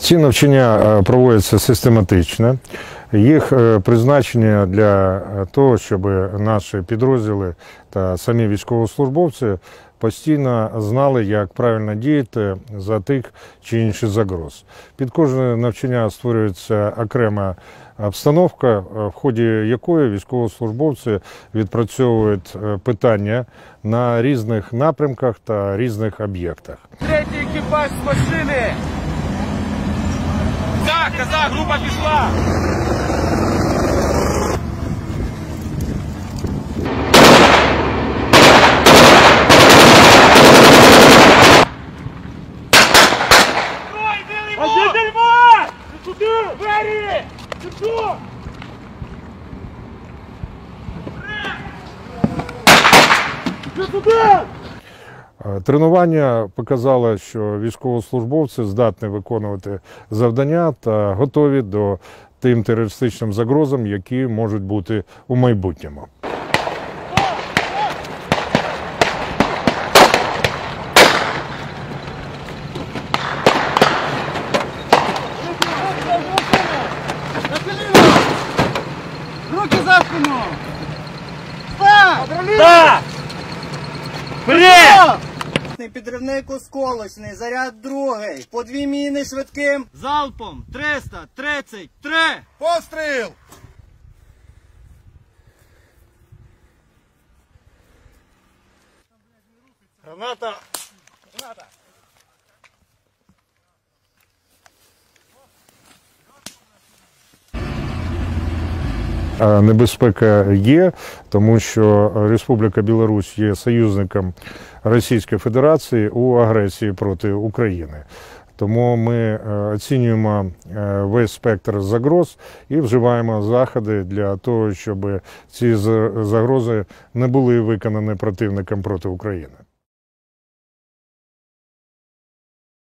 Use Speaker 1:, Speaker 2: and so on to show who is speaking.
Speaker 1: Ці навчання е, проводяться систематично. Їх е, призначення для е, того, щоб наші підрозділи та самі військовослужбовці постійно знали, як правильно діяти за тих чи інших загроз. Під кожне навчання створюється окрема обстановка, в ході якої військовослужбовці відпрацьовують питання на різних напрямках та різних об'єктах.
Speaker 2: Третій екіпаж з машини! Так, казак, група пішла! А
Speaker 1: Тренування показало, що військовослужбовці здатні виконувати завдання та готові до тим терористичним загрозам, які можуть бути у майбутньому.
Speaker 3: Руки за спину! Став!
Speaker 2: Так!
Speaker 3: Підривник осколочний, заряд другий. По дві міни швидким. Залпом 333.
Speaker 4: Постріл!
Speaker 2: Граната!
Speaker 1: Небезпека є, тому що Республіка Білорусь є союзником Російської Федерації у агресії проти України. Тому ми е, оцінюємо е, весь спектр загроз і вживаємо заходи для того, щоб ці загрози не були виконані противником проти України.